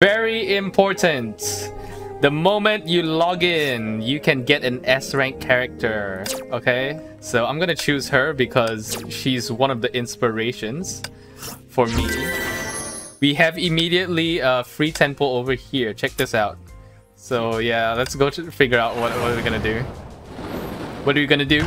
Very important. The moment you log in, you can get an S rank character. Okay? So I'm gonna choose her because she's one of the inspirations for me. We have immediately a free temple over here. Check this out. So yeah, let's go to figure out what, what we're gonna do. What are we gonna do?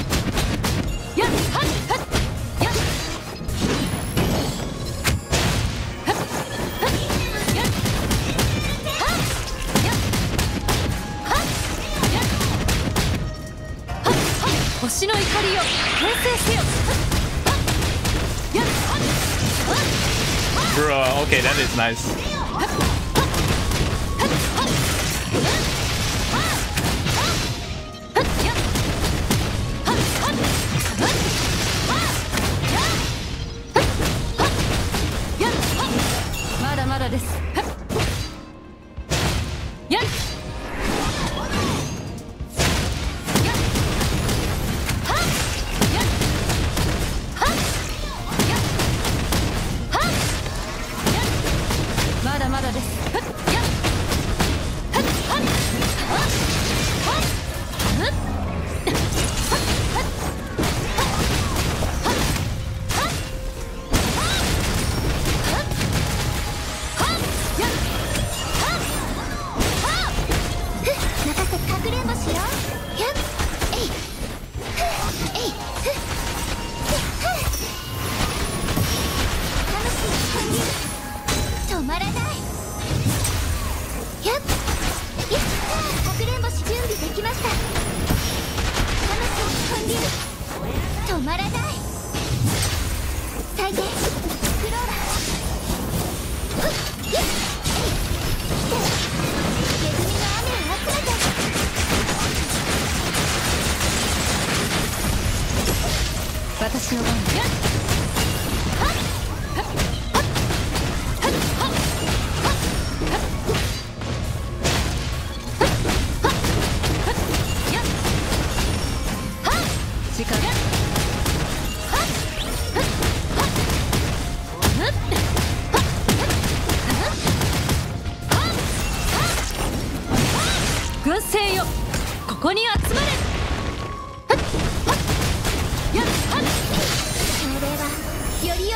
星の怒りを転生せよ。ブロー、OK、That is nice. まだまだですここに集まれ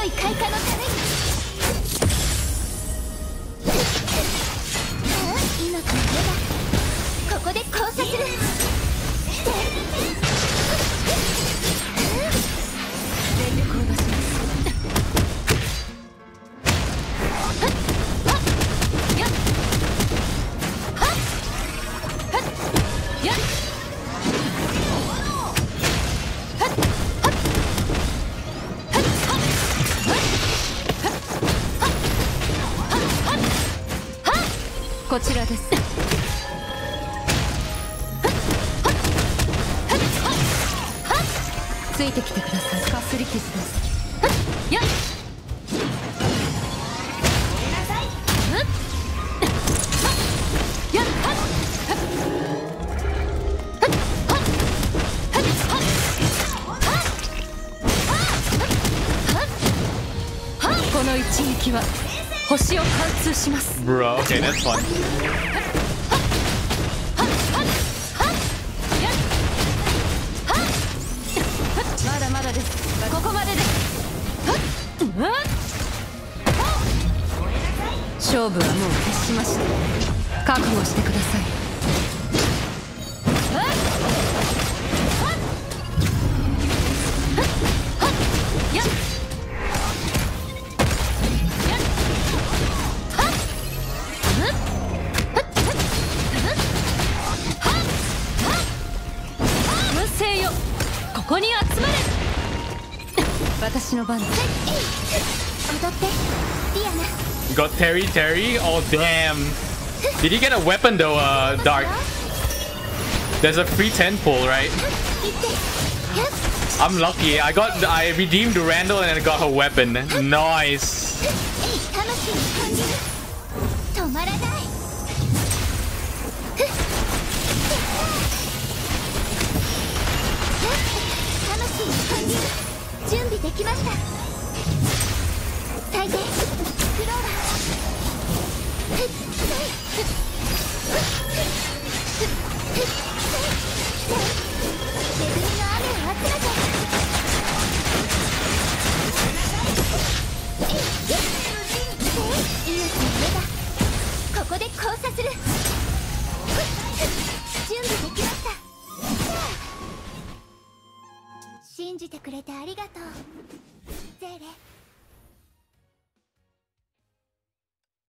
い開花のために。今これはここで交差する。こちらです。ついてきてください。かすり傷です。やっ。この一撃は星を貫通します Bro, okay, that's fun 勝負はもう決しました覚悟してくださいこに集まれ Got Terry Terry? Oh damn! Did he get a weapon though, uh, Dark? There's a free 10 pull, right? I'm lucky. I got I redeemed Randall and I got her weapon. Nice. 信じてくれてありがとう。